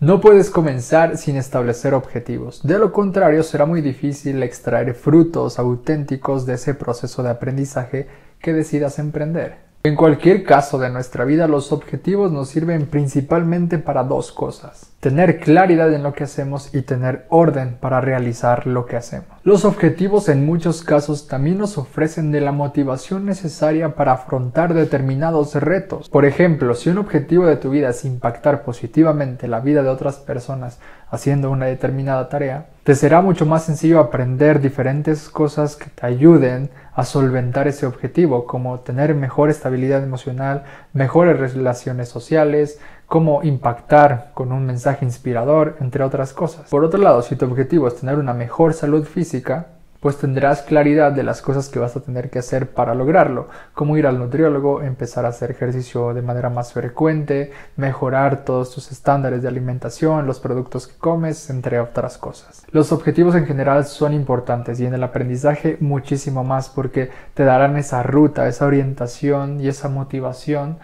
No puedes comenzar sin establecer objetivos. De lo contrario, será muy difícil extraer frutos auténticos de ese proceso de aprendizaje que decidas emprender. En cualquier caso de nuestra vida, los objetivos nos sirven principalmente para dos cosas. Tener claridad en lo que hacemos y tener orden para realizar lo que hacemos. Los objetivos en muchos casos también nos ofrecen de la motivación necesaria para afrontar determinados retos. Por ejemplo, si un objetivo de tu vida es impactar positivamente la vida de otras personas haciendo una determinada tarea, te será mucho más sencillo aprender diferentes cosas que te ayuden a solventar ese objetivo, como tener mejor estabilidad emocional, mejores relaciones sociales, cómo impactar con un mensaje inspirador, entre otras cosas. Por otro lado, si tu objetivo es tener una mejor salud física, pues tendrás claridad de las cosas que vas a tener que hacer para lograrlo, como ir al nutriólogo, empezar a hacer ejercicio de manera más frecuente, mejorar todos tus estándares de alimentación, los productos que comes, entre otras cosas. Los objetivos en general son importantes y en el aprendizaje muchísimo más porque te darán esa ruta, esa orientación y esa motivación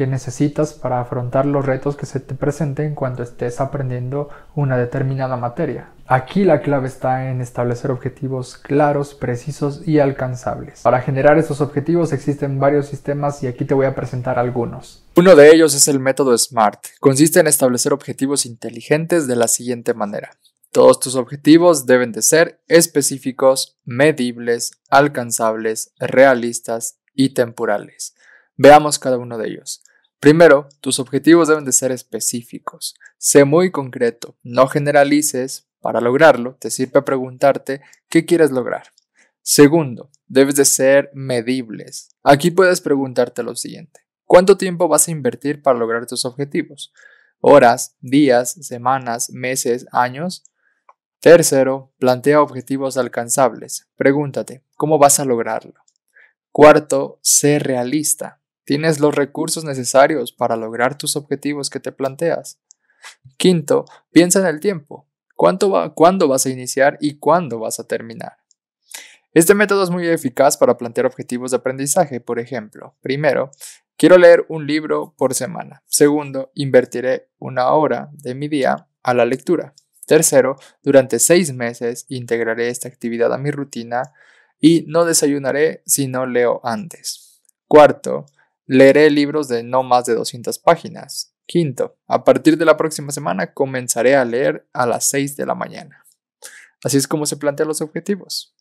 que necesitas para afrontar los retos que se te presenten cuando estés aprendiendo una determinada materia. Aquí la clave está en establecer objetivos claros, precisos y alcanzables. Para generar esos objetivos existen varios sistemas y aquí te voy a presentar algunos. Uno de ellos es el método SMART. Consiste en establecer objetivos inteligentes de la siguiente manera. Todos tus objetivos deben de ser específicos, medibles, alcanzables, realistas y temporales. Veamos cada uno de ellos. Primero, tus objetivos deben de ser específicos. Sé muy concreto, no generalices. Para lograrlo, te sirve preguntarte qué quieres lograr. Segundo, debes de ser medibles. Aquí puedes preguntarte lo siguiente. ¿Cuánto tiempo vas a invertir para lograr tus objetivos? ¿Horas, días, semanas, meses, años? Tercero, plantea objetivos alcanzables. Pregúntate, ¿cómo vas a lograrlo? Cuarto, sé realista. Tienes los recursos necesarios para lograr tus objetivos que te planteas. Quinto, piensa en el tiempo. ¿Cuánto va, ¿Cuándo vas a iniciar y cuándo vas a terminar? Este método es muy eficaz para plantear objetivos de aprendizaje. Por ejemplo, primero, quiero leer un libro por semana. Segundo, invertiré una hora de mi día a la lectura. Tercero, durante seis meses integraré esta actividad a mi rutina y no desayunaré si no leo antes. Cuarto, Leeré libros de no más de 200 páginas. Quinto, a partir de la próxima semana comenzaré a leer a las 6 de la mañana. Así es como se plantean los objetivos.